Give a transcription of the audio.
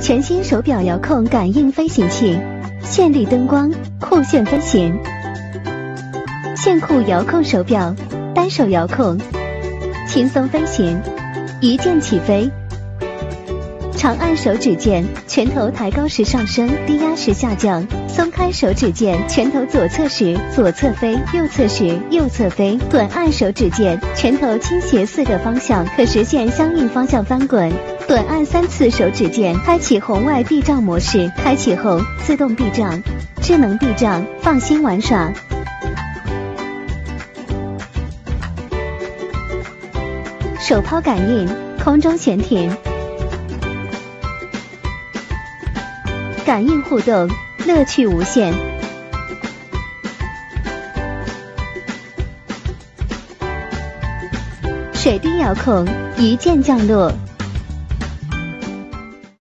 全新手表遥控感应飞行器，绚丽灯光，酷炫飞行。炫酷遥控手表，单手遥控，轻松飞行，一键起飞。长按手指键，拳头抬高时上升，低压时下降；松开手指键，拳头左侧时左侧飞，右侧时右侧飞。短按手指键，拳头倾斜四个方向，可实现相应方向翻滚。短按三次手指键，开启红外避障模式，开启后自动避障，智能避障，放心玩耍。手抛感应，空中悬停。感应互动，乐趣无限。水滴遥控，一键降落。